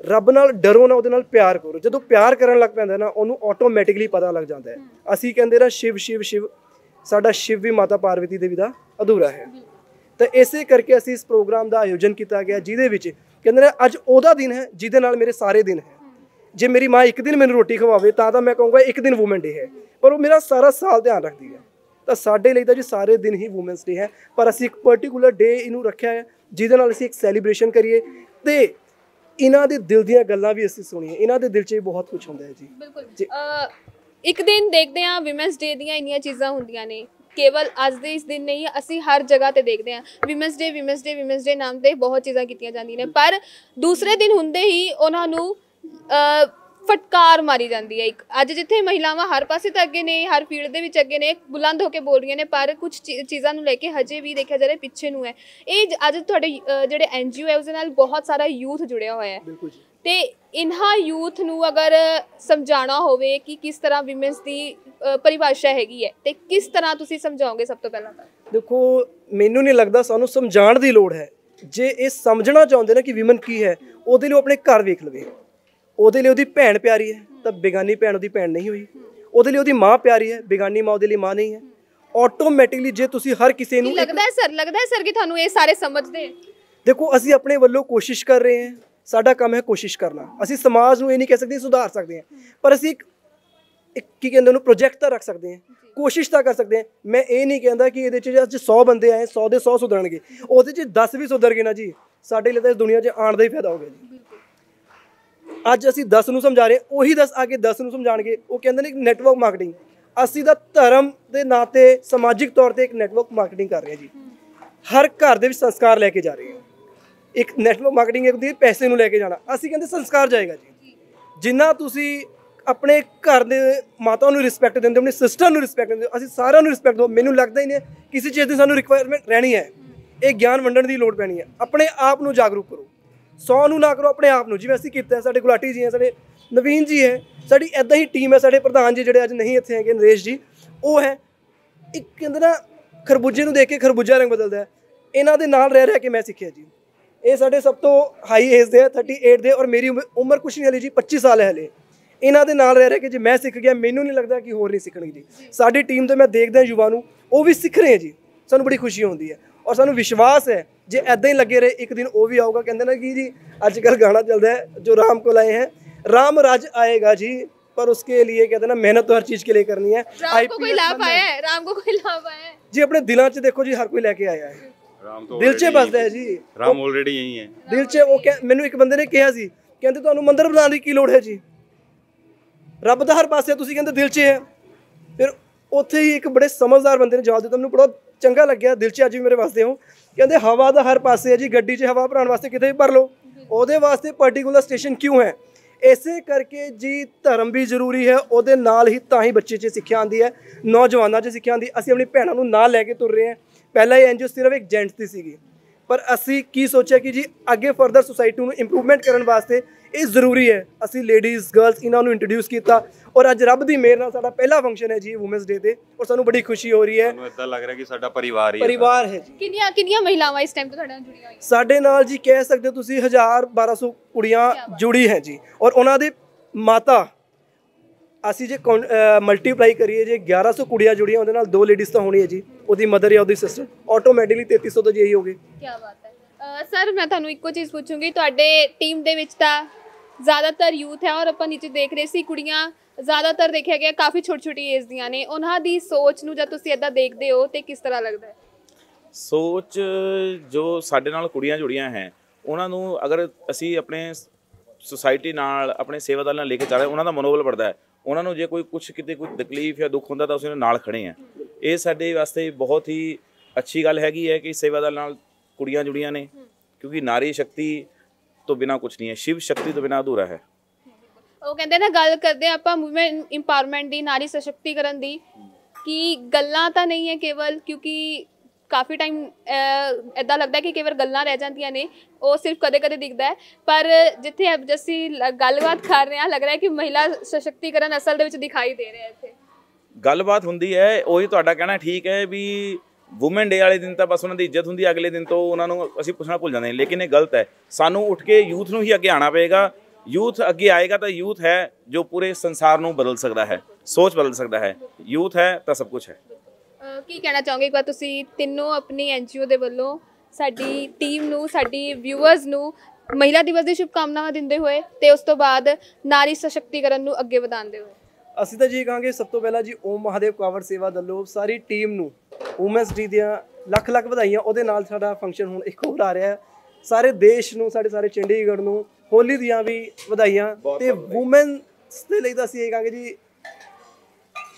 ਰੱਬ ਨਾਲ ਡਰੋ ਨਾ, ਉਹਦੇ ਨਾਲ ਪਿਆਰ ਕਰੋ। ਜਦੋਂ ਪਿਆਰ ਕਰਨ ਲੱਗ ਪੈਂਦਾ ਨਾ, ਉਹਨੂੰ ਆਟੋਮੈਟਿਕਲੀ ਪਤਾ ਲੱਗ ਜਾਂਦਾ ਹੈ। ਅਸੀਂ ਕਹਿੰਦੇ ਨਾ, ਸ਼ਿਵ ਸ਼ਿਵ ਸ਼ਿਵ। ਸਾਡਾ ਸ਼ਿਵ ਵੀ ਮਾਤਾ ਪਾਰਵਤੀ ਦੇਵੀ ਦਾ ਅਧੂਰਾ ਹੈ। ਤਾਂ ਇਸੇ ਕਰਕੇ ਅਸੀਂ ਇਸ ਪ੍ਰੋਗਰਾਮ ਦਾ ਆਯੋਜਨ ਕੀਤਾ ਗਿਆ ਜਿਹਦੇ ਵਿੱਚ ਕਹਿੰਦੇ ਨੇ ਅੱਜ ਉਹਦਾ ਦਿਨ ਹੈ ਜਿਹਦੇ ਨਾਲ ਮੇਰੇ ਸਾਰੇ ਦਿਨ ਹੈ। ਜੇ ਮੇਰੀ ਮਾਂ ਇੱਕ ਦਿਨ ਮੈਨੂੰ ਰੋਟੀ ਖਵਾਵੇ ਤਾਂ ਤਾਂ ਮੈਂ ਕਹੂੰਗਾ ਇੱਕ ਦਿਨ ਔਮਨ ਡੇ ਹੈ। ਪਰ ਉਹ ਮੇਰਾ ਸਾਰਾ ਸਾਲ ਧਿਆਨ ਰੱਖਦੀ ਹੈ। ਤਾਂ ਸਾਡੇ ਲਈ ਤਾਂ ਜੀ ਸਾਰੇ ਦਿਨ ਹੀ ਔਮਨਸ ਡੇ ਹੈ। ਪਰ ਅਸੀਂ ਇੱਕ ਪਾਰਟਿਕੂਲਰ ਡੇ ਇਹਨੂੰ ਰੱਖਿਆ ਹੈ ਜਿਹਦੇ ਨਾਲ ਅਸੀਂ ਇੱਕ ਸੈਲੀਬ੍ਰੇਸ਼ਨ ਕਰੀਏ। ਤੇ ਇਹਨਾਂ ਦੇ ਦਿਲ ਦੀਆਂ ਗੱਲਾਂ ਵੀ ਅਸੀਂ ਸੁਣੀਏ ਇਹਨਾਂ ਦੇ ਦਿਲ 'ਚ ਵੀ ਬਹੁਤ ਕੁਝ ਹੁੰਦਾ ਹੈ ਜੀ। ਬਿਲਕੁਲ। ਇੱਕ ਦਿਨ ਦੇਖਦੇ ਹਾਂ ਵਿਮਨਸ ਡੇ ਦੀਆਂ ਇੰਨੀਆਂ ਚੀਜ਼ਾਂ ਹੁੰਦੀਆਂ ਨੇ। ਕੇਵਲ ਅੱਜ ਦੇ ਇਸ ਦਿਨ ਨਹੀਂ ਅਸੀਂ ਹਰ ਜਗ੍ਹਾ ਤੇ ਦੇਖਦੇ ਹਾਂ। Women's day women's day women's day ਨਾਮ ਤੇ ਬਹੁਤ ਚੀਜ਼ਾਂ ਕੀਤੀਆਂ ਜਾਂਦੀਆਂ ਨੇ। ਪਰ ਦੂਸਰੇ ਦਿਨ ਹੁੰਦੇ ਹੀ ਉਹਨਾਂ ਨੂੰ ਫਟਕਾਰ ਮਾਰੀ ਜਾਂਦੀ ਹੈ ਇੱਕ। ਅੱਜ ਜਿੱਥੇ ਮਹਿਲਾਵਾਂ ਹਰ ਪਾਸੇ ਤਾਂ ਅੱਗੇ ਨੇ ਹਰ ਫੀਲਡ ਦੇ ਵਿੱਚ ਅੱਗੇ ਨੇ ਬੁਲੰਦ ਹੋ ਕੇ ਬੋਲ ਰਹੀਆਂ ਨੇ ਪਰ ਕੁਝ ਚੀਜ਼ਾਂ ਨੂੰ ਲੈ ਕੇ ਹਜੇ ਵੀ ਦੇਖਿਆ ਜਾ ਰਿਹਾ ਪਿੱਛੇ ਨੂੰ ਹੈ। ਇਹ ਅੱਜ ਤੁਹਾਡੇ ਅ, ਜਿਹੜੇ ਐਨਜੀਓ ਹੈ ਉਸ ਨਾਲ ਬਹੁਤ ਸਾਰਾ ਯੂਥ ਜੁੜਿਆ ਹੋਇਆ ਹੈ। ਤੇ ਇਨ੍ਹਾਂ ਯੂਥ ਨੂੰ ਅਗਰ ਸਮਝਾਉਣਾ ਹੋਵੇ ਕਿ ਕਿਸ ਤਰ੍ਹਾਂ ਵਿਮਨਸ ਦੀ ਪਰਿਭਾਸ਼ਾ ਹੈਗੀ ਹੈ ਤੇ ਕਿਸ ਤਰ੍ਹਾਂ ਤੁਸੀਂ ਸਮਝਾਓਗੇ ਸਭ ਤੋਂ ਪਹਿਲਾਂ ਤਾਂ? ਦੇਖੋ ਮੈਨੂੰ ਨਹੀਂ ਲੱਗਦਾ ਸਾਨੂੰ ਸਮਝਾਉਣ ਦੀ ਲੋੜ ਹੈ। ਜੇ ਇਹ ਸਮਝਣਾ ਚਾਹੁੰਦੇ ਨੇ ਕਿ ਵਿਮਨ ਕੀ ਹੈ ਉਹਦੇ ਲਈ ਆਪਣੇ ਘਰ ਵੇਖ ਲਵੇ। ਉਹਦੇ ਲਈ ਉਹਦੀ ਭੈਣ ਪਿਆਰੀ ਹੈ ਤਾਂ ਬੇਗਾਨੀ ਭੈਣ ਉਹਦੀ ਭੈਣ ਨਹੀਂ ਹੋਈ। ਉਹਦੇ ਲਈ ਉਹਦੀ ਮਾਂ ਪਿਆਰੀ ਹੈ ਬੇਗਾਨੀ ਮਾਂ ਉਹਦੇ ਲਈ ਮਾਂ ਨਹੀਂ ਹੈ। ਆਟੋਮੈਟਿਕਲੀ ਜੇ ਤੁਸੀਂ ਹਰ ਕਿਸੇ ਨੂੰ ਲੱਗਦਾ ਹੈ ਸਰ? ਲੱਗਦਾ ਹੈ ਸਰ ਕਿ ਤੁਹਾਨੂੰ ਇਹ ਸਾਰੇ ਸਮਝਦੇ ਦੇਖੋ ਅਸੀਂ ਆਪਣੇ ਵੱਲੋਂ ਕੋਸ਼ਿਸ਼ ਕਰ ਰਹੇ ਹਾਂ। ਸਾਡਾ ਕੰਮ ਹੈ ਕੋਸ਼ਿਸ਼ ਕਰਨਾ। ਅਸੀਂ ਸਮਾਜ ਨੂੰ ਇਹ ਨਹੀਂ ਕਹਿ ਸਕਦੇ ਸੁਧਾਰ ਸਕਦੇ ਹਾਂ। ਪਰ ਅਸੀਂ ਇੱਕ ਇੱਕ ਕੀ ਕਹਿੰਦੇ ਉਹਨੂੰ ਪ੍ਰੋਜੈਕਟ ਤਾਂ ਰੱਖ ਸਕਦੇ ਹਾਂ। ਕੋਸ਼ਿਸ਼ ਤਾਂ ਕਰ ਸਕਦੇ ਹਾਂ। ਮੈਂ ਇਹ ਨਹੀਂ ਕਹਿੰਦਾ ਕਿ ਇਹਦੇ 'ਚ ਅੱਜ 100 ਬੰਦੇ ਆਏ 100 ਦੇ 100 ਸੁਧਰਨਗੇ। ਉਹਦੇ 'ਚ 10 ਵੀ ਸੁਧਰ ਗਏ ਨਾ ਜੀ ਸਾਡੇ ਲਈ ਤਾਂ ਇਸ ਦੁਨੀਆ 'ਚ ਆਉਣ ਦਾ ਹੀ ਫਾਇਦਾ ਹੋ ਗਿਆ ਜੀ। ਅੱਜ ਅਸੀਂ 10 ਨੂੰ ਸਮਝਾ ਰਹੇ ਉਹੀ 10 ਆ ਕੇ 10 ਨੂੰ ਸਮਝਾਣਗੇ ਉਹ ਕਹਿੰਦੇ ਨੇ ਨੈਟਵਰਕ ਮਾਰਕੀਟਿੰਗ ਅਸੀਂ ਤਾਂ ਧਰਮ ਦੇ ਨਾਂ ਤੇ ਸਮਾਜਿਕ ਤੌਰ ਤੇ ਇੱਕ ਨੈਟਵਰਕ ਮਾਰਕੀਟਿੰਗ ਕਰ ਰਹੇ ਹਾਂ ਜੀ। ਹਰ ਘਰ ਦੇ ਵਿੱਚ ਸੰਸਕਾਰ ਲੈ ਕੇ ਜਾ ਰਹੇ ਹਾਂ। ਇੱਕ ਨੈਟਵਰਕ ਮਾਰਕੀਟਿੰਗ ਹੁੰਦੀ ਹੈ ਪੈਸੇ ਨੂੰ ਲੈ ਕੇ ਜਾਣਾ। ਅਸੀਂ ਕਹਿੰਦੇ ਸੰਸਕਾਰ ਜਾਏਗਾ ਜੀ। ਜਿੰਨਾ ਤੁਸੀਂ ਆਪਣੇ ਘਰ ਦੇ ਮਾਤਾ ਨੂੰ ਰਿਸਪੈਕਟ ਦਿੰਦੇ ਹੋ ਆਪਣੇ ਸਿਸਟਰ ਨੂੰ ਰਿਸਪੈਕਟ ਦਿੰਦੇ ਹੋ ਅਸੀਂ ਸਾਰਿਆਂ ਨੂੰ ਰਿਸਪੈਕਟ ਦਿਓ ਮੈਨੂੰ ਲੱਗਦਾ ਹੀ ਨਹੀਂ ਕਿਸੇ ਚੀਜ਼ ਦੀ ਸਾਨੂੰ ਰਿਕੁਆਇਰਮੈਂਟ ਰਹਿਣੀ ਹੈ। ਇਹ ਗਿਆਨ ਵੰਡਣ ਦੀ ਲੋੜ ਪੈਣੀ ਹੈ। ਆਪਣੇ ਆਪ ਨੂੰ ਜਾਗਰੂਕ ਕਰੋ। ਸੌ ਨੂੰ ਨਾ ਕਰੋ ਆਪਣੇ ਆਪ ਨੂੰ। ਜਿਵੇਂ ਅਸੀਂ ਕੀਤਾ ਸਾਡੇ ਗੁਲਾਟੀ ਜੀ ਹੈ ਸਾਡੇ ਨਵੀਨ ਜੀ ਹੈ ਸਾਡੀ ਐਦਾਂ ਹੀ ਟੀਮ ਹੈ ਸਾਡੇ ਪ੍ਰਧਾਨ ਜੀ ਜਿਹੜੇ ਅੱਜ ਨਹੀਂ ਇੱਥੇ ਹੈਗੇ ਨਰੇਸ਼ ਜੀ ਉਹ ਹੈ। ਇੱਕ ਕਹਿੰਦੇ ਨਾ ਖਰਬੂਜੇ ਨੂੰ ਦੇਖ ਕੇ ਖਰਬੂਜਾ ਰੰਗ ਬਦਲਦਾ ਹੈ। ਇਹਨਾਂ ਦੇ ਨਾਲ ਰਹਿ ਰਹਿ ਕੇ ਮੈਂ ਸਿੱਖਿਆ ਜੀ। ਇਹ ਸਾਡੇ ਸਭ ਤੋਂ ਹਾਈ ਏਜ ਦੇ ਆ 38 ਦੇ ਔਰ ਮੇਰੀ ਉਮਰ- ਉਮਰ ਕੁਛ ਨਹੀਂ ਹਲੇ ਜੀ 25 ਸਾਲ ਹੈ ਹਲੇ ਇਹਨਾਂ ਦੇ ਨਾਲ ਰਹਿ ਰਹਿ ਕੇ ਜੇ ਮੈਂ ਸਿੱਖ ਗਿਆ ਮੈਨੂੰ ਨਹੀਂ ਲੱਗਦਾ ਕਿ ਹੋਰ ਨਹੀਂ ਸਿੱਖਣਗੇ ਜੀ ਸਾਡੀ ਟੀਮ ਤੇ ਮੈਂ ਦੇਖਦਾ ਯੁਵਾ ਨੂੰ ਉਹ ਵੀ ਸਿੱਖ ਰਹੇ ਹੈ ਜੀ ਸਾਨੂੰ ਬੜੀ ਖੁਸ਼ੀ ਹੁੰਦੀ ਹੈ ਔਰ ਸਾਨੂੰ ਵਿਸ਼ਵਾਸ ਹੈ ਜੇ ਐਦਾਂ ਹੀ ਲੱਗੇ ਰਹੇ ਇੱਕ ਦਿਨ ਉਹ ਵੀ ਆਊਗਾ ਕਹਿੰਦੇ ਨਾ ਕਿ ਜੀ ਅੱਜ ਕੱਲ ਗਾਣਾ ਚੱਲਦਾ ਹੈ ਜੋ राम को लाए हैं राम राज आएगा जी पर उसके लिए कहते हैं ना मेहनत तो हर चीज के लिए करनी है राम को कोई IPS लाभ बनना आया है राम को कोई लाभ आया है जी अपने दिलों ਚ ਦੇਖੋ ਜੀ ਹਰ ਕੋਈ ਲੈ ਕੇ ਆਇਆ ਹੈ ਰਾਮ ਤੋਂ ਦਿਲ 'ਚ ਬਸਦਾ ਹੈ ਜੀ। ਰਾਮ ਆਲਰੇਡੀ ਯਹੀਂ ਹੈ। ਦਿਲ 'ਚ ਉਹ ਕਹਿ- ਮੈਨੂੰ ਇੱਕ ਬੰਦੇ ਨੇ ਕਿਹਾ ਸੀ ਕਹਿੰਦੇ ਤੁਹਾਨੂੰ ਮੰਦਰ ਬਣਾਉਣ ਦੀ ਕੀ ਲੋੜ ਹੈ ਜੀ? ਰੱਬ ਦਾ ਹਰ ਪਾਸੇ ਤੁਸੀਂ ਕਹਿੰਦੇ ਦਿਲ 'ਚ ਹੈ। ਫਿਰ ਉੱਥੇ ਹੀ ਇੱਕ ਬੜੇ ਸਮਝਦਾਰ ਬੰਦੇ ਨੇ ਜਵਾਬ ਦਿੱਤਾ। ਮੈਨੂੰ ਬੜਾ ਚੰਗਾ ਲੱਗਿਆ ਦਿਲ 'ਚ ਅੱਜ ਵੀ ਮੇਰੇ ਵਾਸਤੇ ਹੋ। ਕਹਿੰਦੇ ਹਵਾ ਦਾ ਹਰ ਪਾਸੇ ਹੈ ਜੀ ਗੱਡੀ 'ਚ ਹਵਾ ਭਰਾਉਣ ਵਾਸਤੇ ਕਿਤੇ ਵੀ ਭਰ ਲਓ। ਉਹਦੇ ਵਾਸਤੇ ਪਾਰਟਿਕੂਲਰ ਸਟੇਸ਼ਨ ਕਿਉਂ ਹੈ? ਇਸੇ ਕਰਕੇ ਜੀ ਧਰਮ ਵੀ ਜ਼ਰੂਰੀ ਹੈ ਉਹਦੇ ਨਾਲ ਹੀ ਤਾਂ ਹੀ ਬੱਚੇ 'ਚ ਸਿੱਖਿਆ ਆਉਂਦੀ ਹੈ ਨੌਜਵਾਨਾਂ 'ਚ ਸਿੱਖਿਆ ਆਉਂਦੀ ਅਸੀਂ ਆਪਣੀ ਭੈਣਾਂ ਨੂੰ ਨਾਲ ਲੈ ਕੇ ਤੁਰ ਰਹੇ ਹਾਂ। ਪਹਿਲਾਂ ਇਹ ਐਨਜੀਓ ਸਿਰਫ ਇੱਕ ਜੈਂਟਸ ਦੀ ਸੀਗੀ। ਪਰ ਅਸੀਂ ਕੀ ਸੋਚਿਆ ਕਿ ਜੀ ਅੱਗੇ ਫਰਦਰ ਸੁਸਾਇਟੀ ਨੂੰ ਇੰਪਰੂਵਮੈਂਟ ਕਰਨ ਵਾਸਤੇ ਇਹ ਜ਼ਰੂਰੀ ਹੈ। ਅਸੀਂ ਲੇਡੀਜ਼ ਗਰਲਸ ਇਹਨਾਂ ਨੂੰ ਇੰਟਰੋਡਿਊਸ ਕੀਤਾ ਔਰ ਅੱਜ ਰੱਬ ਦੀ ਮਿਹਰ ਨਾਲ ਸਾਡਾ ਪਹਿਲਾ ਫੰਕਸ਼ਨ ਹੈ ਜੀ ਔਮਨਸ ਡੇ ਤੇ ਔਰ ਸਾਨੂੰ ਬੜੀ ਖੁਸ਼ੀ ਹੋ ਰਹੀ ਹੈ। ਸਾਨੂੰ ਇਦਾਂ ਲੱਗ ਰਿਹਾ ਕਿ ਸਾਡਾ ਪਰਿਵਾਰ ਹੀ ਹੈ ਪਰਿਵਾਰ ਹੈ ਜੀ। ਕਿੰਨੀਆਂ ਕਿੰਨੀਆਂ ਮਹਿਲਾਵਾਂ ਇਸ ਟਾਈਮ ਤੋਂ ਤੁਹਾਡੇ ਨਾਲ ਜੁੜੀਆਂ ਹੋਈਆਂ? ਸਾਡੇ ਨਾਲ ਜੀ ਕਹਿ ਸਕਦੇ ਹੋ ਤੁਸੀਂ 1000 1200 ਕੁੜੀਆਂ ਜੁੜੀ ਹੈ ਜੀ। ਔਰ ਉਹਨਾਂ ਦੇ ਮਾਤਾ ਅਸੀਂ ਜੇ ਮਲਟੀਪਲਾਈ ਕਰੀਏ ਜੇ 1100 ਕੁੜੀਆਂ ਜੁੜੀਆਂ ਉਹਦੇ ਨਾਲ ਦੋ ਲੇਡੀਜ਼ ਤਾਂ ਹੋਣੀ ਹੈ ਜੀ ਉਹਦੀ ਮਦਰ ਜਾਂ ਉਹਦੀ ਸਿਸਟਰ ਆਟੋਮੈਟਿਕਲੀ 3300 ਤਾਂ ਜੀ ਇਹੀ ਹੋ ਗਏ। ਕੀ ਬਾਤ ਹੈ। ਸਰ ਮੈਂ ਤੁਹਾਨੂੰ ਇੱਕੋ ਚੀਜ਼ ਪੁੱਛੂੰਗੀ ਤੁਹਾਡੇ ਟੀਮ ਦੇ ਵਿੱਚ ਤਾਂ ਜ਼ਿਆਦਾਤਰ ਯੂਥ ਹੈ ਔਰ ਆਪਾਂ ਨੀਚੇ ਦੇਖ ਰਹੇ ਸੀ ਕੁੜੀਆਂ ਜ਼ਿਆਦਾਤਰ ਦੇਖਿਆ ਗਿਆ ਕਾਫੀ ਛੋਟੀ ਛੋਟੀ ਏਜ ਦੀਆਂ ਨੇ। ਉਹਨਾਂ ਦੀ ਸੋਚ ਨੂੰ ਜਦ ਤੁਸੀਂ ਇਦਾਂ ਦੇਖਦੇ ਹੋ ਤੇ ਕਿਸ ਤਰ੍ਹਾਂ ਲੱਗਦਾ ਹੈ? ਸੋਚ ਜੋ ਸਾਡੇ ਨਾਲ ਕੁੜੀਆਂ ਜੁੜੀਆਂ ਹੈ ਉਹਨਾਂ ਨੂੰ ਅਗਰ ਅਸੀਂ ਆਪਣੇ ਸੁਸਾਇਟੀ ਨਾਲ ਆਪਣੇ ਸੇਵਾਦਾਰ ਨਾਲ ਲੈ ਕੇ ਚੱਲ ਰਹੇ ਉਹਨਾਂ ਦਾ ਮਨੋਬਲ ਵੱਧਦਾ ਹੈ। ਉਹਨਾਂ ਨੂੰ ਜੇ ਕੋਈ ਕੁਝ ਕਿਤੇ ਕੋਈ ਤਕਲੀਫ ਜਾਂ ਦੁੱਖ ਹੁੰਦਾ ਤਾਂ ਅਸੀਂ ਉਹਨਾਂ ਨਾਲ ਖੜੇ ਹਾਂ। ਇਹ ਸਾਡੇ ਵਾਸਤੇ ਬਹੁਤ ਹੀ ਅੱਛੀ ਗੱਲ ਹੈਗੀ ਹੈ ਕਿ ਸੇਵਾ ਸੇਵਾਦਾਰ ਨਾਲ ਕੁੜੀਆਂ ਜੁੜੀਆਂ ਨੇ, ਕਿਉਂਕਿ ਨਾਰੀ ਸ਼ਕਤੀ ਤੋਂ ਬਿਨਾ ਕੁਝ ਨਹੀਂ ਹੈ, ਸ਼ਿਵ ਸ਼ਕਤੀ ਤੋਂ ਬਿਨਾ ਅਧੂਰਾ ਹੈ। ਉਹ ਕਹਿੰਦੇ ਨਾ ਗੱਲ ਕਰਦੇ ਹਾਂ ਆਪਾਂ ਔਮਨ ਇੰਪਾਵਰਮੈਂਟ ਦੀ, ਨਾਰੀ ਸਸ਼ਕਤੀਕਰਨ ਦੀ, ਕਿ ਗੱਲਾਂ ਤਾਂ ਨਹੀਂ ਹੈ ਕੇਵਲ, ਕਿਉਂਕਿ ਕਾਫੀ ਟਾਈਮ ਐਦਾਂ ਲੱਗਦਾ ਕਿ ਕਈ ਵਾਰ ਗੱਲਾਂ ਰਹਿ ਜਾਂਦੀਆਂ ਨੇ, ਉਹ ਸਿਰਫ ਕਦੇ-ਕਦੇ ਦਿਖਦਾ ਹੈ। ਪਰ ਜਿੱਥੇ ਅਬ ਅਸੀਂ ਗੱਲਬਾਤ ਕਰ ਰਹੇ ਹਾਂ, ਲੱਗ ਰਿਹਾ ਹੈ ਕਿ ਮਹਿਲਾ ਸਸ਼ਕਤੀਕਰਨ ਅਸਲ ਦੇ ਵਿੱਚ ਦਿਖਾਈ ਦੇ ਰਿਹਾ ਇੱਥੇ। ਗੱਲਬਾਤ ਹੁੰਦੀ ਹੈ, ਉਹੀ ਤੁਹਾਡਾ ਕਹਿਣਾ ਠੀਕ ਹੈ ਵੀ ਔਮਨ ਡੇ ਵਾਲੇ ਦਿਨ ਤਾਂ ਬਸ ਉਹਨਾਂ ਦੀ ਇੱਜ਼ਤ ਹੁੰਦੀ ਹੈ, ਅਗਲੇ ਦਿਨ ਤੋਂ ਉਹਨਾਂ ਨੂੰ ਅਸੀਂ ਪੁੱਛਣਾ ਭੁੱਲ ਜਾਂਦੇ ਹਾਂ, ਲੇਕਿਨ ਇਹ ਗਲਤ ਹੈ। ਸਾਨੂੰ ਉੱਠ ਕੇ ਯੂਥ ਨੂੰ ਹੀ ਅੱਗੇ ਆਉਣਾ ਪਏਗਾ। ਯੂਥ ਅੱਗੇ ਆਏਗਾ ਤਾਂ ਯੂਥ ਹੈ ਜੋ ਪੂਰੇ ਸੰਸਾਰ ਨੂੰ ਬਦਲ ਸਕਦਾ ਹੈ, ਸੋਚ ਬਦਲ ਸਕਦਾ ਹੈ। ਯੂਥ ਹੈ ਤਾਂ ਸਭ ਕੁਝ ਹੈ। ਕੀ ਕਹਿਣਾ ਚਾਹੋਗੇ? ਇੱਕ ਵਾਰ ਤੁਸੀਂ ਤਿੰਨੋਂ ਆਪਣੀ ਐਨਜੀਓ ਦੇ ਵੱਲੋਂ ਸਾਡੀ ਟੀਮ ਨੂੰ ਸਾਡੀ ਵਿਊਅਰਸ ਨੂੰ ਮਹਿਲਾ ਦਿਵਸ ਦੀ ਸ਼ੁਭਕਾਮਨਾਵਾਂ ਦਿੰਦੇ ਹੋਏ ਤੇ ਉਸ ਤੋਂ ਬਾਅਦ ਨਾਰੀ ਸਸ਼ਕਤੀਕਰਨ ਨੂੰ ਅੱਗੇ ਵਧਾਉਂਦੇ ਹੋਏ। ਅਸੀਂ ਤਾਂ ਜੀ ਕਹਾਂਗੇ ਸਭ ਤੋਂ ਪਹਿਲਾਂ ਜੀ ਓਮ ਮਹਾਦੇਵ ਕਾਵੜ ਸੇਵਾ ਵੱਲੋਂ ਸਾਰੀ ਟੀਮ ਨੂੰ ਔਮਨਸ ਡੇ ਦੀਆਂ ਲੱਖ ਲੱਖ ਵਧਾਈਆਂ ਉਹਦੇ ਨਾਲ ਸਾਡਾ ਫੰਕਸ਼ਨ ਹੁਣ ਇੱਕ ਹੋਰ ਆ ਰਿਹਾ ਹੈ। ਸਾਰੇ ਦੇਸ਼ ਨੂੰ ਸਾਡੇ ਸਾਰੇ ਚੰਡੀਗੜ੍ਹ ਨੂੰ ਹੋਲੀ ਦੀਆਂ ਵੀ ਵਧਾਈਆਂ ਤੇ ਔਮਨਸ ਦੇ ਲਈ ਤਾਂ ਅਸੀਂ ਇਹ ਕਹਾਂਗੇ ਜੀ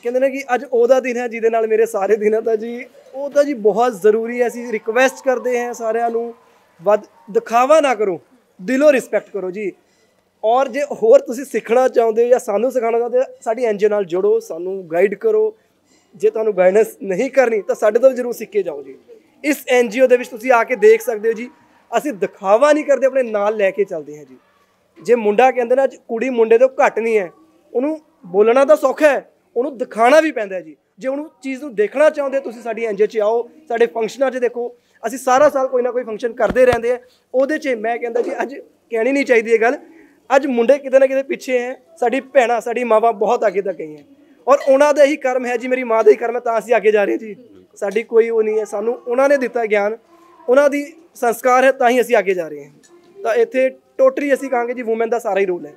ਕਹਿੰਦੇ ਨੇ ਕਿ ਅੱਜ ਉਹਦਾ ਦਿਨ ਹੈ, ਜਿਹਦੇ ਨਾਲ ਮੇਰੇ ਸਾਰੇ ਦਿਨ ਹੈ ਤਾਂ ਜੀ, ਉਹ ਤਾਂ ਜੀ ਬਹੁਤ ਜ਼ਰੂਰੀ ਹੈ, ਅਸੀਂ ਰਿਕਵੈਸਟ ਕਰਦੇ ਹਾਂ ਸਾਰਿਆਂ ਨੂੰ, ਵੱਧ ਦਿਖਾਵਾ ਨਾ ਕਰੋ, ਦਿਲੋਂ ਰਿਸਪੈਕਟ ਕਰੋ ਜੀ। ਔਰ ਜੇ ਹੋਰ ਤੁਸੀਂ ਸਿੱਖਣਾ ਚਾਹੁੰਦੇ ਹੋ ਜਾਂ ਸਾਨੂੰ ਸਿਖਾਉਣਾ ਚਾਹੁੰਦੇ ਹੋ, ਸਾਡੀ ਐਨਜੀਓ ਨਾਲ ਜੁੜੋ, ਸਾਨੂੰ ਗਾਈਡ ਕਰੋ। ਜੇ ਤੁਹਾਨੂੰ ਗਾਈਡੈਂਸ ਨਹੀਂ ਕਰਨੀ, ਤਾਂ ਸਾਡੇ ਤੋਂ ਵੀ ਜ਼ਰੂਰ ਸਿੱਖ ਕੇ ਜਾਓ ਜੀ। ਇਸ ਐਨਜੀਓ ਦੇ ਵਿੱਚ ਤੁਸੀਂ ਆ ਕੇ ਦੇਖ ਸਕਦੇ ਹੋ ਜੀ, ਅਸੀਂ ਦਿਖਾਵਾ ਨਹੀਂ ਕਰਦੇ, ਆਪਣੇ ਨਾਲ ਲੈ ਕੇ ਚੱਲਦੇ ਹਾਂ ਜੀ। ਜੇ ਮੁੰਡਾ ਕਹਿੰਦੇ ਨਾ ਅੱਜ ਕੁੜੀ ਮੁੰਡੇ ਤੋਂ ਘੱਟ ਨਹੀਂ ਹੈ, ਉਹਨੂੰ ਬੋਲਣਾ ਤਾਂ ਸੌਖਾ ਹੈ ਉਹਨੂੰ ਦਿਖਾਣਾ ਵੀ ਪੈਂਦਾ ਜੀ। ਜੇ ਉਹਨੂੰ ਚੀਜ਼ ਨੂੰ ਦੇਖਣਾ ਚਾਹੁੰਦੇ, ਤੁਸੀਂ ਸਾਡੀ ਐਨਜੀਓ 'ਚ ਆਓ, ਸਾਡੇ ਫੰਕਸ਼ਨਾਂ 'ਚ ਦੇਖੋ, ਅਸੀਂ ਸਾਰਾ ਸਾਲ ਕੋਈ ਨਾ ਕੋਈ ਫੰਕਸ਼ਨ ਕਰਦੇ ਰਹਿੰਦੇ ਆ। ਉਹਦੇ 'ਚ ਮੈਂ ਕਹਿੰਦਾ ਜੀ, ਅੱਜ ਕਹਿਣੀ ਨਹੀਂ ਚਾਹੀਦੀ ਇਹ ਗੱਲ। ਅੱਜ ਮੁੰਡੇ ਕਿਤੇ ਨਾ ਕਿਤੇ ਪਿੱਛੇ ਹੈ, ਸਾਡੀ ਭੈਣਾਂ, ਸਾਡੀ ਮਾਵਾਂ ਬਹੁਤ ਅੱਗੇ ਤੱਕ ਗਈਆਂ। ਔਰ ਉਹਨਾਂ ਦਾ ਹੀ ਕਰਮ ਹੈ ਜੀ, ਮੇਰੀ ਮਾਂ ਦਾ ਹੀ ਕਰਮ ਹੈ, ਤਾਂ ਅਸੀਂ ਅੱਗੇ ਜਾ ਰਹੇ ਹਾਂ ਜੀ। ਸਾਡੀ ਕੋਈ ਉਹ ਨਹੀਂ ਹੈ, ਸਾਨੂੰ ਉਹਨਾਂ ਨੇ ਦਿੱਤਾ ਗਿਆਨ। ਉਹਨਾਂ ਦੀ ਸੰਸਕਾਰ ਹੈ, ਤਾਂ ਹੀ ਅਸੀਂ ਅੱਗੇ ਜਾ ਰਹੇ ਹਾਂ। ਤਾਂ ਇੱਥੇ ਟੋਟਲੀ ਅਸੀਂ ਕਹਾਂਗੇ ਜੀ ਔਮਨ ਦਾ ਸਾਰਾ ਹੀ ਰੋਲ ਹੈ।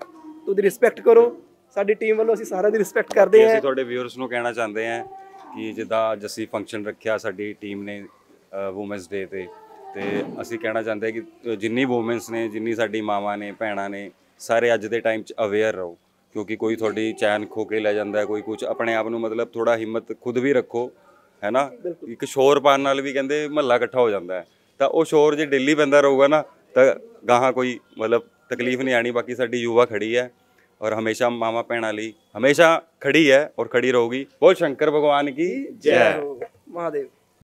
ਉਹਦੀ ਰਿਸਪੈਕਟ ਕਰੋ। ਸਾਡੀ ਟੀਮ ਵੱਲੋਂ ਅਸੀਂ ਸਾਰਿਆਂ ਦੀ ਰਿਸਪੈਕਟ ਕਰਦੇ ਹਾਂ ਅਸੀਂ ਤੁਹਾਡੇ ਵਿਊਅਰਸ ਨੂੰ ਕਹਿਣਾ ਚਾਹੁੰਦੇ ਹਾਂ ਕਿ ਜਿੱਦਾਂ ਅੱਜ ਅਸੀਂ ਫੰਕਸ਼ਨ ਰੱਖਿਆ ਸਾਡੀ ਟੀਮ ਨੇ ਔਮਨਸ ਡੇ ਤੇ ਤੇ ਅਸੀਂ ਕਹਿਣਾ ਚਾਹੁੰਦੇ ਹਾਂ ਕਿ ਜਿੰਨੀ ਔਮਨਸ ਨੇ ਜਿੰਨੀ ਸਾਡੀ ਮਾਵਾਂ ਨੇ ਭੈਣਾਂ ਨੇ ਸਾਰੇ ਅੱਜ ਦੇ ਟਾਈਮ 'ਚ ਅਵੇਅਰ ਰਹੋ ਕਿਉਂਕਿ ਕੋਈ ਤੁਹਾਡੀ ਚੈਨ ਖੋ ਕੇ ਲੈ ਜਾਂਦਾ ਕੋਈ ਕੁਝ ਆਪਣੇ ਆਪ ਨੂੰ ਮਤਲਬ ਥੋੜਾ ਹਿੰਮਤ ਖੁਦ ਵੀ ਰੱਖੋ ਹੈ ਨਾ? ਇੱਕ ਸ਼ੋਰ ਪਾਉਣ ਨਾਲ ਵੀ ਕਹਿੰਦੇ ਮਹੱਲਾ ਇਕੱਠਾ ਹੋ ਜਾਂਦਾ ਹੈ। ਤਾਂ ਉਹ ਸ਼ੋਰ ਜੇ ਦਿੱਲੀ ਪੈਂਦਾ ਰਹੂਗਾ ਨਾ ਤਾਂ ਗਾਹਾਂ ਕੋਈ ਮਤਲਬ ਤਕਲੀਫ ਨਹੀਂ ਆਣੀ ਬਾਕੀ ਸਾਡੀ ਯੁਵਾ ਖੜੀ ਹੈ। और हमेशा मामा पेण वाली हमेशा खड़ी है और खड़ी रहोगी। बोल शंकर भगवान की जय महादेव।